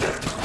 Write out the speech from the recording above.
Yeah.